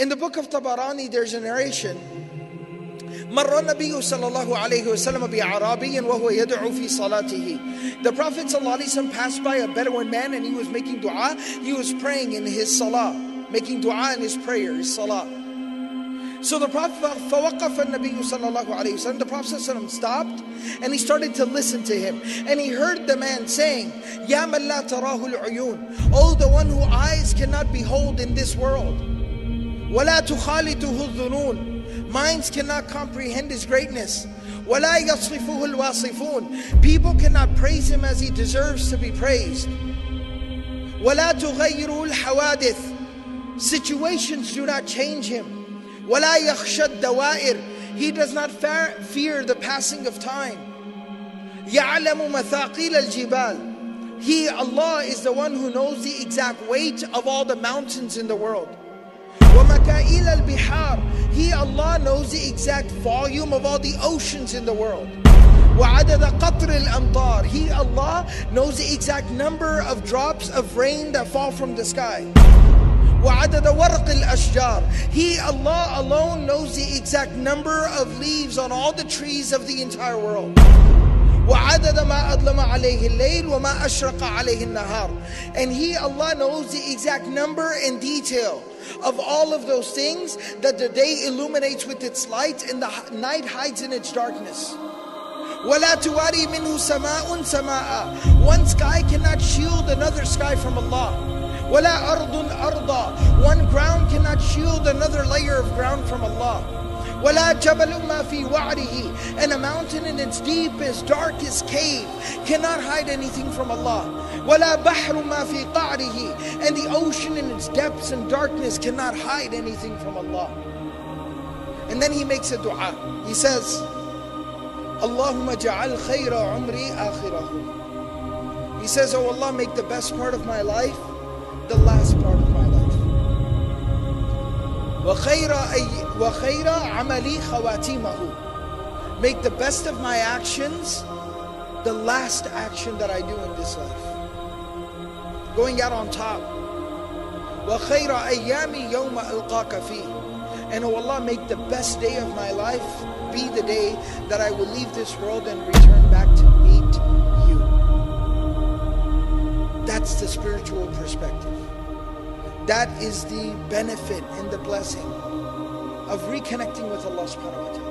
In the book of Tabarani, there's a narration. مر النبي صلى الله عليه وسلم بأعرابي وهو يدعو في صلاته. The Prophet صلى الله عليه وسلم passed by a Bedouin man and he was making dua. He was praying in his salah, making dua in his prayer, his salah. So the Prophet فوقف النبي صلى الله عليه وسلم. The Prophet صلى الله عليه وسلم stopped and he started to listen to him. And he heard the man saying, يا من لا تراه العيون. Oh, the one who eyes cannot behold in this world. ولا تخالطه الظنون. Minds cannot comprehend his greatness. ولا يصفه الواصفون. People cannot praise him as he deserves to be praised. ولا تغيره الحوادث. Situations do not change him. ولا يخشى الدوائر. He does not fear the passing of time. يعلم مثاقيل الجبال. He, Allah, is the one who knows the exact weight of all the mountains in the world. ومكائل البحار. He, Allah, knows the exact volume of all the oceans in the world. وعدد قطر الأمطار. He, Allah, knows the exact number of drops of rain that fall from the sky. وعدد ورق الأشجار. He, Allah, alone knows the exact number of leaves on all the trees of the entire world. وعدد ما أظلم عليه الليل وما أشرق عليه النهار. And He, Allah, knows the exact number and detail of all of those things that the day illuminates with its light and the night hides in its darkness. ولا تواري منه سماء سماء. One sky cannot shield another sky from Allah. ولا أرض أرضا. One ground cannot shield another layer of ground from Allah. ولا جبل ما في وعره and a mountain in its deepest darkest cave cannot hide anything from Allah ولا بحر ما في قعره and the ocean in its depths and darkness cannot hide anything from Allah and then he makes a dua he says اللهم جعل خير عمري آخره he says oh Allah make the best part of my life the last part of my life وخير أي وخير عملي خواتيمه make the best of my actions the last action that I do in this life going out on top وخير أيامي يوم ألقاك فيه and oh Allah make the best day of my life be the day that I will leave this world and return back to that is the benefit and the blessing of reconnecting with Allah subhanahu wa ta'ala.